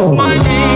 My name,